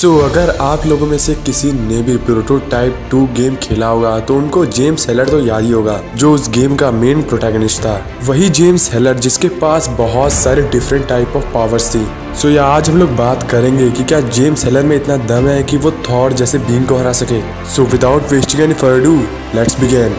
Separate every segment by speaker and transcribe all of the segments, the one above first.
Speaker 1: सो so, अगर आप लोगों में से किसी ने भी प्रोटोटाइप 2 गेम खेला होगा तो उनको जेम्स हेलर तो याद ही होगा जो उस गेम का मेन प्रोटैगनिस्ट था। वही जेम्स हेलर जिसके पास बहुत सारे डिफरेंट टाइप ऑफ़ पावर्स थी। सो so, या आज हम लोग बात करेंगे कि क्या जेम्स हेलर में इतना दम है कि वो थॉर जैसे बींग को हरा सके। So without wasting any further ado let's begin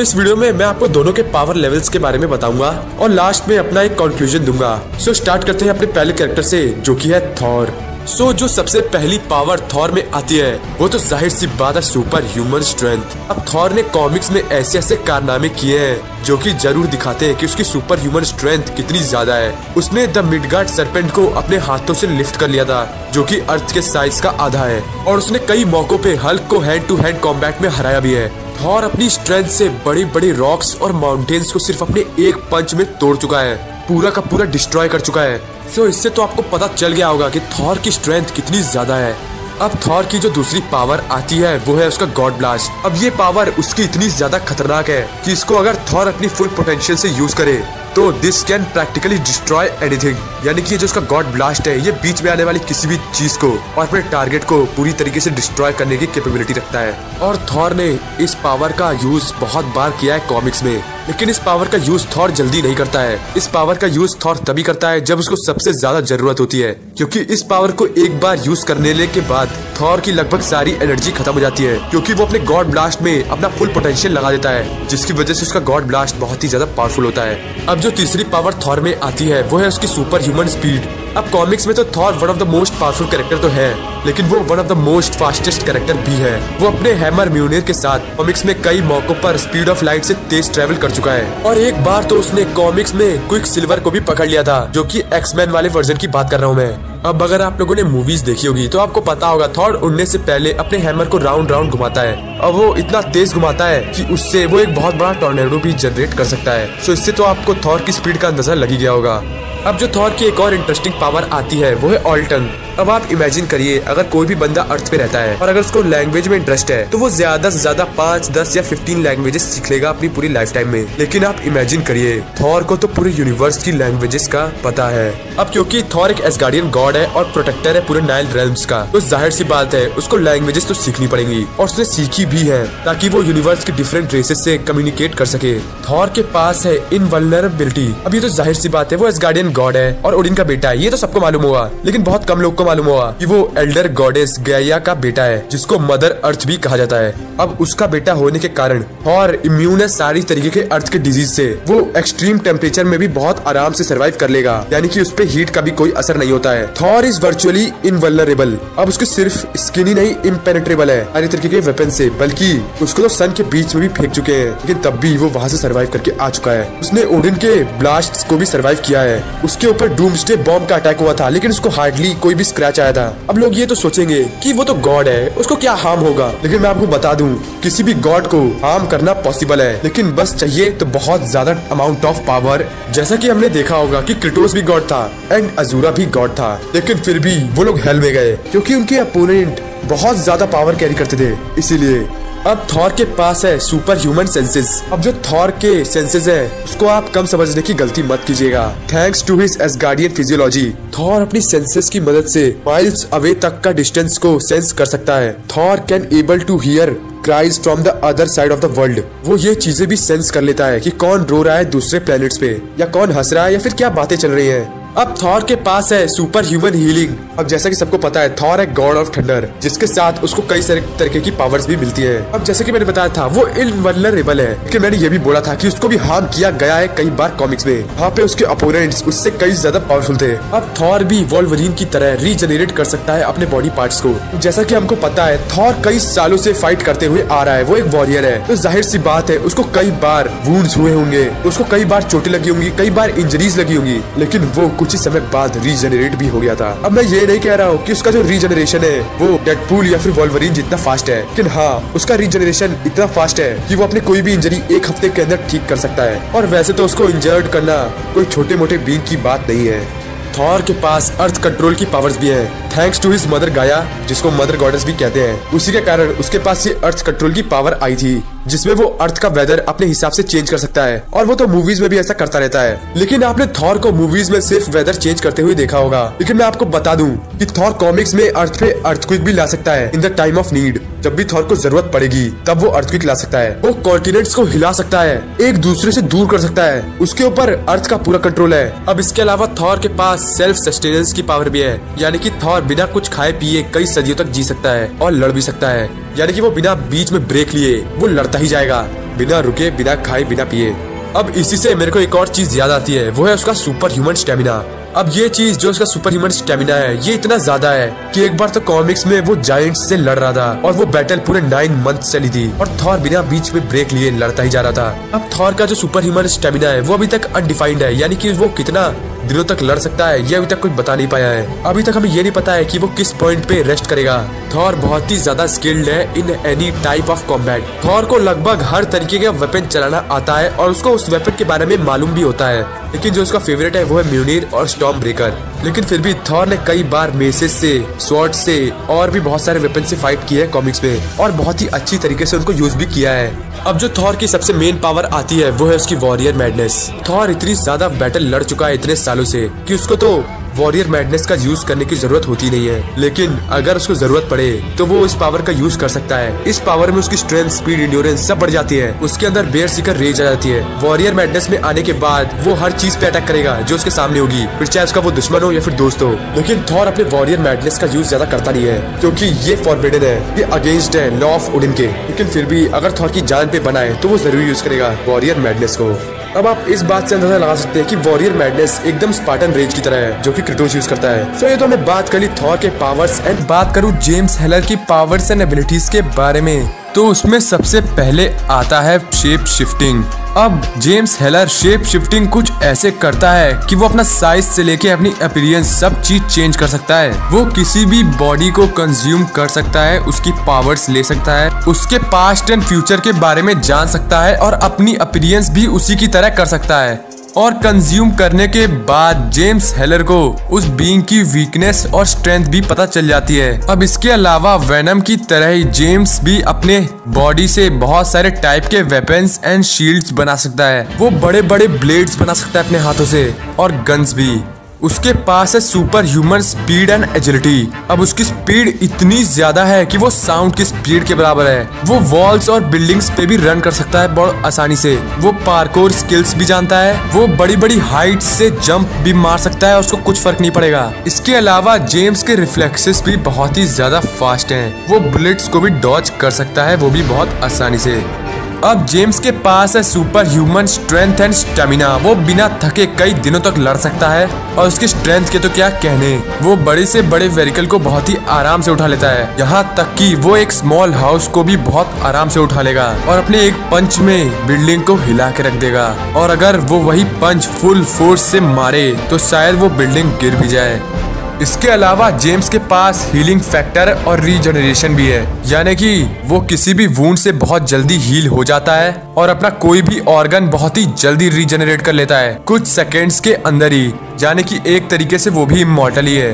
Speaker 1: इस वीडियो में मैं आपको दोनों के पावर लेवल्स के बारे में बताऊँगा और लास्ट में अपना एक कंक्लूजन दूँगा। सो स्टार्ट करते हैं अपने पहले कैरेक्टर से, जो कि है थॉर सो जो सबसे पहली पावर थॉर में आती है, वो तो ज़ाहिर सी बात है सुपर ह्यूमन स्ट्रेंथ। अब थॉर ने कॉमिक्स में ऐसे ऐसे कारनामे किए हैं, जो कि ज़रूर दिखाते हैं कि उसकी सुपर ह्यूमन स्ट्रेंथ कितनी ज़्यादा है। उसने द मिडगार्ड सरपेंट को अपने हाथों से लिफ्ट कर लिया था, जो कि अर्थ के साइज़ का आधा है, और उसने कई मौकों पे हल्क को हैंड टू हैंड कॉम्बैट में हराया भी है। थॉर अपनी स्ट्रेंथ से बड़ी बड़ी रॉक्स और माउंटेन्स को सिर्फ़ अपने एक पंच में तोड़ चुका है, पूरा का पूरा डिस्ट्रॉय कर चुका है। सो इससे तो आपको पता चल गया होगा कि थॉर की स्ट्रेंथ कितनी ज़्यादा है। अब थॉर की जो दूसरी पावर आती है, वो है उसका गॉड ब्लास्ट अब ये पावर उसकी इतनी ज़्यादा खतरनाक है कि इसको अगर थॉर अपनी फुल पोटेंशियल से यूज़ करे तो this can practically destroy anything यानी कि ये जो उसका गॉड ब्लास्ट है, ये बीच में आने वाली किसी भी चीज़ को और अपने टारगेट को पूरी तरीके से डिस्ट्रॉय करने की कैपेबिलिटी रखता है। और थॉर ने इस पावर का यूज़ बहुत बार किया है कॉमिक्स में। लेकिन इस पावर का यूज़ थॉर जल्दी नहीं करता है। इस पावर का यूज़ थॉर तभी करता है जब उसको सबसे ज़्यादा ज़रूरत होती है, क्योंकि इस पावर को एक बार यूज़ करने के बाद थॉर की लगभग सारी एनर्जी खत्म हो जाती है, क्योंकि वो अपने गॉड ब्लास्ट में अपना फुल पोटेंशियल लगा देता है, जिसकी वजह से उसका गॉड ब्लास्ट बहुत ही ज़्यादा पावरफुल होता है। अब जो तीसरी पावर थॉर में आती है, वो है उसकी सुपर ह्यूमन स्पीड अब कॉमिक्स में तो Thor one of the most powerful character तो है, लेकिन वो one of the most fastest character भी है। वो अपने हैमर म्यूनियर के साथ कॉमिक्स में कई मौकों पर स्पीड ऑफ़ लाइट से तेज ट्रेवल कर चुका है। और एक बार तो उसने कॉमिक्स में क्विक सिल्वर को भी पकड़ लिया था, जो कि एक्समैन वाले वर्जन की बात कर रहा हूँ मैं। अब अगर आप लोगों ने मूवीज़ देखी होगी तो आपको पता होगा थॉर उड़ने से पहले अपने हैमर को राउंड राउंड घुमाता है। और वो इतना तेज घुमाता है कि उससे वो एक बहुत बड़ा टॉर्नेडो भी जनरेट कर सकता है। सो इससे तो आपको थॉर की स्पीड का अंदाज़ा लगी गया होगा। अब जो थॉर की एक और इंटरेस्टिंग पावर आती है वो है ऑल्टन अब आप इमेजिन करिए, अगर कोई भी बंदा अर्थ पे रहता है और अगर उसको लैंग्वेज में इंटरेस्ट है तो वो ज़्यादा से ज़्यादा पाँच, दस या फिफ्टीन लैंग्वेजेस सीख लेगा अपनी पूरी लाइफ टाइम में। लेकिन आप इमेजिन करिए थॉर को तो पूरे यूनिवर्स की लैंग्वेजेस का पता है। अब क्योंकि थॉर एक एसगार्डियन गॉड है और प्रोटेक्टर है पूरे नाइल रेल्स का तो ज़ाहिर सी बात है, उसको लैंग्वेजेस तो सीखनी पड़ेगी और उसने सीखी भी है, ताकि वो यूनिवर्स के डिफरेंट रेसेस से कम्युनिकेट कर सके। थॉर के पास है इनवलनरेबिलिटी अब ये तो ज़ाहिर सी बात है, वो एसगार्डियन गॉड है और ओडिन का बेटा है, ये तो सबको मालूम होगा, लेकिन बहुत कम लोग को मालूम हुआ कि वो एल्डर गॉडेस गैया का बेटा है, जिसको मदर अर्थ भी कहा जाता है। अब उसका बेटा होने के कारण और इम्यून है सारी तरीके के अर्थ के डिज़ीज़ से, वो एक्सट्रीम टेम्परेचर में भी बहुत आराम से सर्वाइव कर लेगा। यानी कि उस पर हीट का भी कोई असर नहीं होता है। थॉर इज़ वर्चुअली इनवलरेबल अब उसके सिर्फ़ स्किन ही नहीं इम्पेनेट्रेबल है। सारी तरीके के वेपन से, बल्कि उसको तो सन के बीच में भी फेंक चुके हैं। लेकिन तब भी वो वहाँ से सर्वाइव करके आ चुका है। उसने ओडिन के ब्लास्ट को भी सर्वाइव किया है। उसके ऊपर डूम्सडे बॉम्ब का अटैक हुआ था, लेकिन उसको हार्डली कोई भी स्क्रैच आया था। अब लोग ये तो सोचेंगे कि वो तो गॉड है, उसको क्या हार्म होगा? लेकिन मैं आपको बता दूँ, किसी भी गॉड को हार्म करना पॉसिबल है। लेकिन बस चाहिए तो बहुत ज़्यादा अमाउंट ऑफ़ पावर जैसा कि हमने देखा होगा कि क्रिटोस भी गॉड था एंड अजूरा भी गॉड था। लेकिन फिर भी वो लोग हेल में गए, क्योंकि उनके अपोनेंट बहुत ज़्यादा पावर कैरी करते थे। इसीलिए अब थॉर के पास है सुपर ह्यूमन सेंसेस अब जो थॉर के सेंसेस है, उसको आप कम समझने की गलती मत कीजिएगा। Thanks to his Asgardian physiology Thor अपनी सेंसेस की मदद से माइल्स अवे तक का डिस्टेंस को सेंस कर सकता है। Thor can able to hear cries from the other side of the world वो ये चीज़ें भी सेंस कर लेता है कि कौन रो रहा है दूसरे प्लेनेट्स पे, या कौन हंस रहा है, या फिर क्या बातें चल रही हैं। अब थॉर के पास है सुपर ह्यूमन हीलिंग। अब जैसा कि सबको पता है, थॉर है गॉड ऑफ़ थंडर, जिसके साथ उसको कई सारे, तरीके की पावर्स भी मिलती है। अब जैसे कि मैंने बताया था, वो इनवलनरेबल है। लेकिन मैंने ये भी बोला था कि उसको भी हार्म किया गया है कई बार कॉमिक्स में। वहाँ पे उसके अपोनेंट्स उससे कई ज़्यादा पावरफुल थे। अब थॉर भी वॉल्वरीन की तरह रीजनरेट कर सकता है अपने बॉडी पार्ट्स को। जैसा कि हमको पता है, थॉर कई सालों से फाइट करते हुए आ रहा है, वो एक वॉरियर है। तो ज़ाहिर सी बात है, उसको कई बार वूंड्स हुए होंगे, उसको कई बार चोटें लगी होंगी, कई बार इंजरीज लगी होंगी, लेकिन वो कुछ ही समय बाद रीजनरेट भी हो गया था। अब मैं ये नहीं कह रहा हूँ कि उसका जो रीजनरेशन है, वो डेडपूल या फिर वॉल्वरीन जितना फास्ट है। लेकिन हाँ उसका रीजनरेशन इतना फास्ट है कि वो अपने कोई भी इंजरी एक हफ़्ते के अंदर ठीक कर सकता है। और वैसे तो उसको इंजर्ड करना कोई छोटे मोटे बीन की बात नहीं है। थॉर के पास अर्थ कंट्रोल की पावर्स भी है। थैंक्स टू हिज मदर गाया जिसको मदर गॉडेस भी कहते हैं। उसी के कारण उसके पास ये अर्थ कंट्रोल की पावर आई थी। जिसमें वो अर्थ का वेदर अपने हिसाब से चेंज कर सकता है। और वो तो मूवीज़ में भी ऐसा करता रहता है। लेकिन आपने थॉर को मूवीज़ में सिर्फ़ वेदर चेंज करते हुए देखा होगा। लेकिन मैं आपको बता दूँ कि थॉर कॉमिक्स में अर्थ पे अर्थक्विक भी ला सकता है। In the time of need जब भी थॉर को ज़रूरत पड़ेगी, तब वो अर्थक्विक ला सकता है। वो कॉन्टिनेंट्स को हिला सकता है। एक दूसरे से दूर कर सकता है। उसके ऊपर अर्थ का पूरा कंट्रोल है। अब इसके अलावा थॉर के पास सेल्फ सस्टेनेंस की पावर भी है। यानी कि थॉर बिना कुछ खाए पिए कई सदियों तक जी सकता है और लड़ भी सकता है। यानी कि वो बिना बीच में ब्रेक लिए, वो लड़ता ही जाएगा। बिना रुके, बिना खाए, बिना पिए। अब इसी से मेरे को एक और चीज़ याद आती है। वो है उसका सुपर ह्यूमन स्टेमिना अब ये चीज़ जो उसका सुपर ह्यूमन स्टेमिना है, ये इतना ज़्यादा है कि एक बार तो कॉमिक्स में वो जाइंट से लड़ रहा था और वो बैटल पूरे नाइन मंथ चली थी और थॉर बिना बीच में ब्रेक लिए लड़ता ही जा रहा था। अब थॉर का जो सुपर ह्यूमन स्टेमिना है, वो अभी तक अनडिफाइंड है, यानी कि वो कितना दिनों तक लड़ सकता है, ये अभी तक कुछ बता नहीं पाया है। अभी तक हमें ये नहीं पता है कि वो किस पॉइंट पे रेस्ट करेगा। थॉर बहुत ही ज़्यादा स्किल्ड है in any type of combat Thor को लगभग हर तरीके का वेपन चलाना आता है और उसको उस वेपन के बारे में मालूम भी होता है। लेकिन जो उसका फेवरेट है वो है म्यूनिर और स्टॉम ब्रेकर लेकिन फिर भी थॉर ने कई बार मेसेज से स्वॉर्ड से और भी बहुत सारे वेपन से फाइट किया है कॉमिक्स में और बहुत ही अच्छी तरीके से उनको यूज़ भी किया है। अब जो थॉर की सबसे मेन पावर आती है वो है उसकी वॉरियर मैडनेस थॉर इतनी ज़्यादा बैटल लड़ चुका है, इतने सालों से कि उसको तो वॉरियर मैडनेस का यूज़ करने की ज़रूरत होती नहीं है। लेकिन अगर उसको ज़रूरत पड़े तो वो इस पावर का यूज़ कर सकता है। इस पावर में उसकी स्ट्रेंथ स्पीड इंड्योरेंस सब बढ़ जाती है। उसके अंदर बेयर सीकर रेज आ जाती है। वॉरियर मैडनेस में आने के बाद वो हर चीज़ पे अटैक करेगा, जो उसके सामने होगी। फिर चाहे उसका वो दुश्मन हो या फिर दोस्त हो। लेकिन थॉर अपने वॉरियर मैडनेस का यूज़ ज़्यादा करता नहीं है, क्योंकि ये फॉरबिडन है। ये अगेंस्ट है लॉ ऑफ़ उडिन के। लेकिन फिर भी अगर थॉर की जान पे बनाए तो वो ज़रूर यूज़ करेगा वॉरियर मैडनेस को। अब आप इस बात से अंदाज़ा लगा सकते हैं कि वॉरियर मैडनेस एकदम स्पार्टन रेंज की तरह है, जो कि क्रिटोस यूज़ करता है। सो ये तो हमने बात कर ली थॉर के पावर्स एंड
Speaker 2: बात करूँ जेम्स हेलर की पावर्स एंड एबिलिटीज के बारे में। तो उसमें सबसे पहले आता है शेप शिफ्टिंग अब जेम्स हेलर शेप शिफ्टिंग कुछ ऐसे करता है कि वो अपना साइज़ से लेके अपनी अपीरियंस सब चीज़ चेंज कर सकता है। वो किसी भी बॉडी को कंज्यूम कर सकता है, उसकी पावर्स ले सकता है, उसके पास्ट एंड फ्यूचर के बारे में जान सकता है और अपनी अपीरियंस भी उसी की तरह कर सकता है। और कंज्यूम करने के बाद जेम्स हेलर को उस बींग की वीकनेस और स्ट्रेंथ भी पता चल जाती है। अब इसके अलावा वेनम की तरह ही जेम्स भी अपने बॉडी से बहुत सारे टाइप के वेपन्स एंड शील्ड्स बना सकता है। वो बड़े बड़े ब्लेड्स बना सकता है अपने हाथों से और गन्स भी। उसके पास है super human speed and agility अब उसकी स्पीड इतनी ज़्यादा है कि वो साउंड की स्पीड के बराबर है। वो वॉल्स और बिल्डिंग्स पे भी रन कर सकता है बहुत आसानी से। वो पार्कोर स्किल्स भी जानता है। वो बड़ी बड़ी हाइट से जंप भी मार सकता है उसको कुछ फ़र्क नहीं पड़ेगा। इसके अलावा जेम्स के रिफ्लेक्सेस भी बहुत ही ज़्यादा फास्ट हैं। वो बुलेट्स को भी डॉच कर सकता है, वो भी बहुत आसानी से। अब जेम्स के पास है super human strength and stamina. वो बिना थके कई दिनों तक लड़ सकता है। और उसके स्ट्रेंथ के तो क्या कहने? वो बड़े से बड़े व्हीकल को बहुत ही आराम से उठा लेता है। यहाँ तक कि वो एक स्मॉल हाउस को भी बहुत आराम से उठा लेगा। और अपने एक पंच में बिल्डिंग को हिला के रख देगा। और अगर वो वही पंच फुल फोर्स से मारे तो शायद वो बिल्डिंग गिर भी जाए। इसके अलावा जेम्स के पास हीलिंग फैक्टर और रीजनरेशन भी है। यानी कि वो किसी भी वूंड से बहुत जल्दी हील हो जाता है और अपना कोई भी ऑर्गन बहुत ही जल्दी रीजनरेट कर लेता है। कुछ सेकेंड्स के अंदर ही, यानी कि एक तरीके से वो भी इमोर्टल ही है।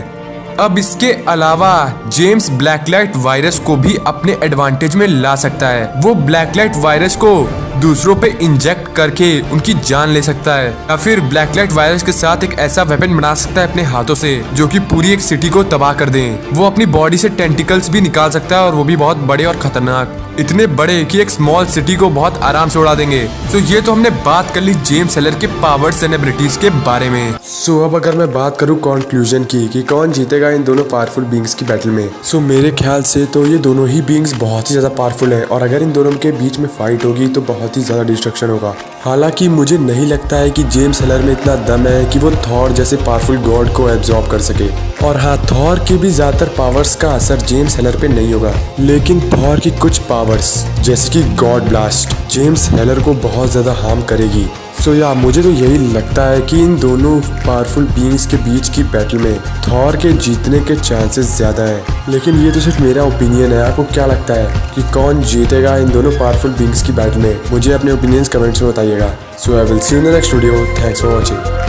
Speaker 2: अब इसके अलावा जेम्स ब्लैकलाइट वायरस को भी अपने एडवांटेज में ला सकता है। वो ब्लैकलाइट वायरस को दूसरों पे इंजेक्ट करके उनकी जान ले सकता है, या फिर ब्लैकलाइट वायरस के साथ एक ऐसा वेपन बना सकता है अपने हाथों से, जो कि पूरी एक सिटी को तबाह कर दे। वो अपनी बॉडी से टेंटिकल्स भी निकाल सकता है और वो भी बहुत बड़े और खतरनाक। इतने बड़े कि एक स्मॉल सिटी को बहुत आराम से उड़ा देंगे। तो ये तो हमने बात कर ली जेम्स सेलर के पावर्स एंड एबिलिटीज के बारे में।
Speaker 1: सो अब अगर मैं बात करूँ कंक्लूजन की, कि कौन जीतेगा इन दोनों पावरफुल बींग्स की बैटल में? सो मेरे ख्याल से तो ये दोनों ही बींग्स बहुत ही ज़्यादा पावरफुल है, और अगर इन दोनों के बीच में फाइट होगी तो बहुत ही ज़्यादा डिस्ट्रक्शन होगा। हालाँकि मुझे नहीं लगता है कि जेम्स हेलर में इतना दम है कि वो थॉर जैसे पावरफुल गॉड को एब्जॉर्ब कर सके। और हाँ थॉर के भी ज़्यादातर पावर्स का असर जेम्स हेलर पे नहीं होगा। लेकिन थॉर की कुछ पावर्स जैसे कि गॉड ब्लास्ट जेम्स हेलर को बहुत ज़्यादा हार्म करेगी। सो या, मुझे तो यही लगता है कि इन दोनों पावरफुल बींग्स के बीच की बैटल में थॉर के जीतने के चांसेस ज़्यादा है। लेकिन ये तो सिर्फ़ मेरा ओपिनियन है। आपको क्या लगता है कि कौन जीतेगा इन दोनों पावरफुल बींग्स की बैटल में? मुझे अपने ओपिनियंस कमेंट्स में बताइएगा। So I will see in the next video thanks for watching